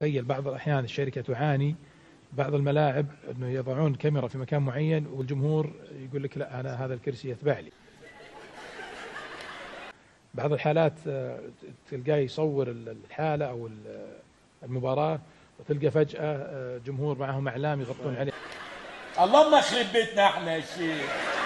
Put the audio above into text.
تخيل بعض الأحيان الشركة تعاني بعض الملاعب أنه يضعون كاميرا في مكان معين والجمهور يقول لك لا أنا هذا الكرسي يتبع لي. بعض الحالات آه، تلقاه يصور الحالة أو المباراة وتلقى فجأة آه، جمهور معهم أعلام يغطون طيب. عليه. اللهم يخرب بيتنا إحنا يا شيخ